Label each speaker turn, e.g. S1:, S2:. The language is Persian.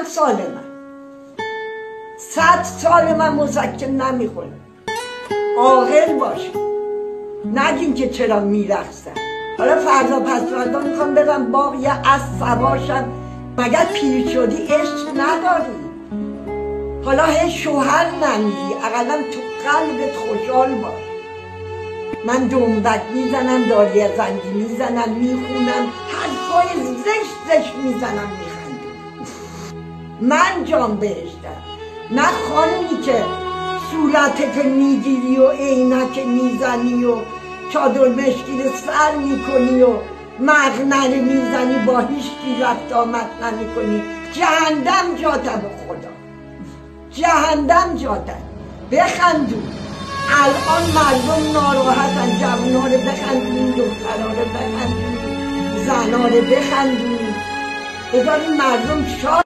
S1: چند سال من؟ صد سال من مسکن نمی‌خورم. عاقل باشه نگین که چرا میرخصم. حالا فردا پس فردا می‌خوام برم باغ یه از سواشم. مگر پیر شدی عشق نداری؟ حالا هی شوهر نمیدی اقلا تو قلبت خوشحال باش. من دنبک می‌زنم داری زنگی می‌زنم می‌خونم حرفای زشت زشت می‌زنم میخندم من جان بهشتم. نه خانمی که صورتت می‌گیری و عینک می‌زنی و چادر مشکیل سر می‌کنی و مغنره می‌زنی با هیچ کی رفت آمد نمی‌کنی. جهندم جاته به خدا. جهندم جاته بخندون الان مردم ناراحتن جوونا رو بخندون دخترها رو بخندون زنا رو بخندون بذارین مردم شاد